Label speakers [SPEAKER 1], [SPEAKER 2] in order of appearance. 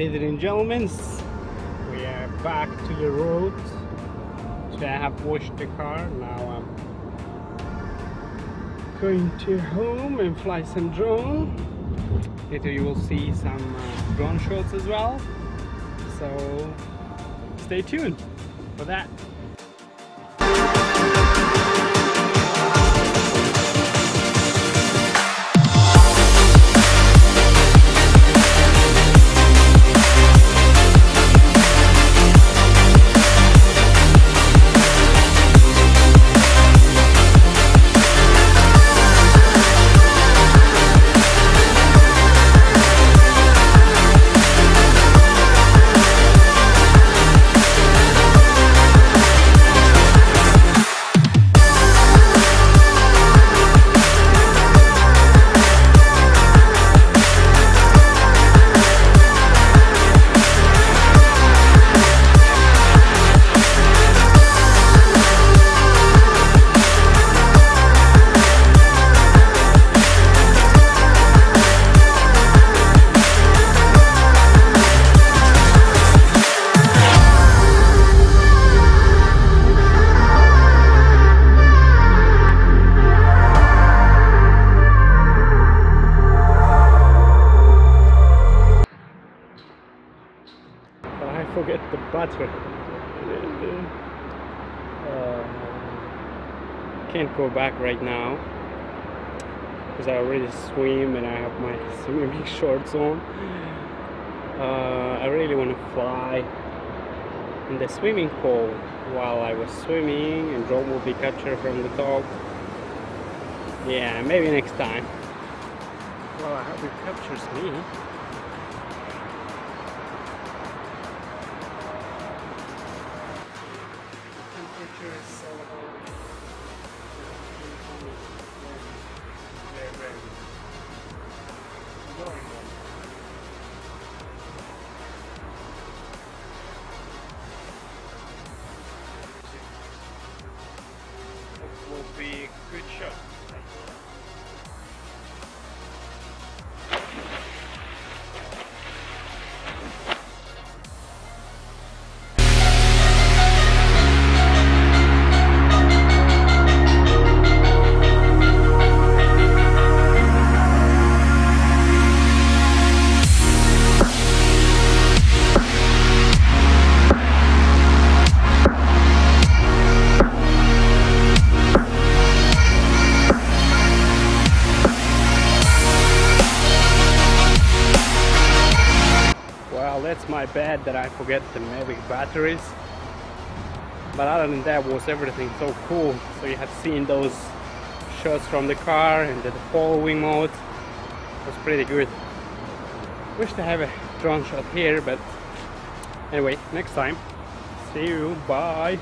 [SPEAKER 1] Ladies and gentlemen, we are back to the road. Today I have washed the car, now I'm going to home and fly some drone. Later you will see some uh, drone shots as well. So stay tuned for that. But I forget the battery. Uh, can't go back right now because I already swim and I have my swimming shorts on. Uh, I really want to fly in the swimming pool while I was swimming and drone will be captured from the top. Yeah, maybe next time. Well, I hope it captures me. well that's my bad that I forget the Mavic batteries. But other than that was everything so cool. So you have seen those shots from the car and the following mode. It was pretty good. Wish to have a drone shot here but anyway next time. See you. Bye.